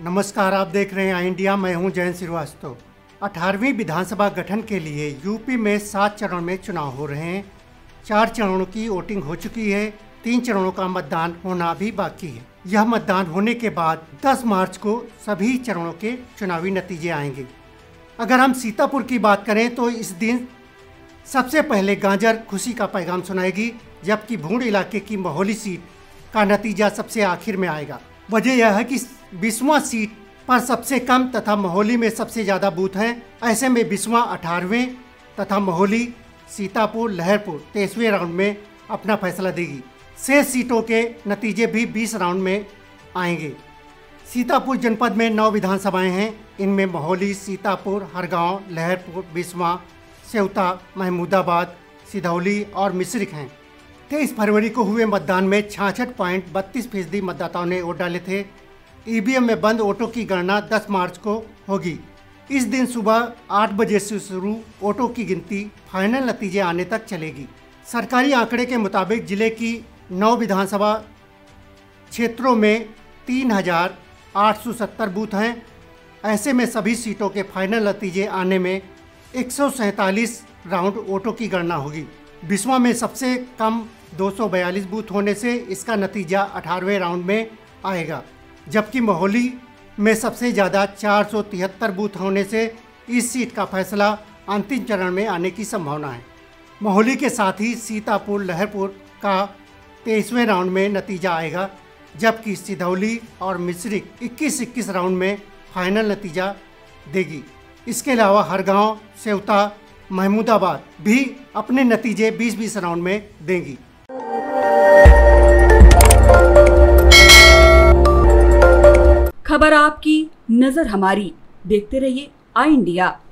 नमस्कार, आप देख रहे हैं आई इंडिया, मैं हूँ जयंत श्रीवास्तव। अठारहवीं विधानसभा गठन के लिए यूपी में सात चरण में चुनाव हो रहे हैं। चार चरणों की वोटिंग हो चुकी है, तीन चरणों का मतदान होना भी बाकी है। यह मतदान होने के बाद 10 मार्च को सभी चरणों के चुनावी नतीजे आएँगे। अगर हम सीतापुर की बात करें तो इस दिन सबसे पहले गांजर खुशी का पैगाम सुनाएगी, जबकि भूड़ इलाके की महोली सीट का नतीजा सबसे आखिर में आएगा। वजह यह है कि बीसवा सीट पर सबसे कम तथा मोहाली में सबसे ज़्यादा बूथ हैं। ऐसे में बीसवा अठारहवें तथा मोहाली सीतापुर लहरपुर तेईसवें राउंड में अपना फैसला देगी। शेष सीटों के नतीजे भी 20 राउंड में आएँगे। सीतापुर जनपद में नौ विधानसभाएँ हैं। इनमें मोहाली, सीतापुर, हरगांव, लहरपुर, बिस्वा, सेवता, महमूदाबाद, सिधौली और मिश्रिक हैं। तेईस फरवरी को हुए मतदान में छाछठ पॉइंट बत्तीस फ़ीसदी मतदाताओं ने वोट डाले थे। ईवीएम में बंद वोटों की गणना 10 मार्च को होगी। इस दिन सुबह 8 बजे से शुरू वोटों की गिनती फाइनल नतीजे आने तक चलेगी। सरकारी आंकड़े के मुताबिक ज़िले की नौ विधानसभा क्षेत्रों में तीन हज़ार आठ सौ सत्तर बूथ हैं। ऐसे में सभी सीटों के फाइनल नतीजे आने में एक सौ सैंतालीस राउंड वोटों की गणना होगी। बिस्वा में सबसे कम 242 बूथ होने से इसका नतीजा 18वें राउंड में आएगा, जबकि मोहली में सबसे ज़्यादा चार सौ तिहत्तर बूथ होने से इस सीट का फैसला अंतिम चरण में आने की संभावना है। मोहली के साथ ही सीतापुर, लहरपुर का तेईसवें राउंड में नतीजा आएगा, जबकि सिधौली और मिश्रिक 21-21 राउंड में फाइनल नतीजा देगी। इसके अलावा हरगांव, सेवता महमूदाबाद भी अपने नतीजे 20-20 राउंड में देंगी। खबर आपकी, नज़र हमारी। देखते रहिए आई इंडिया।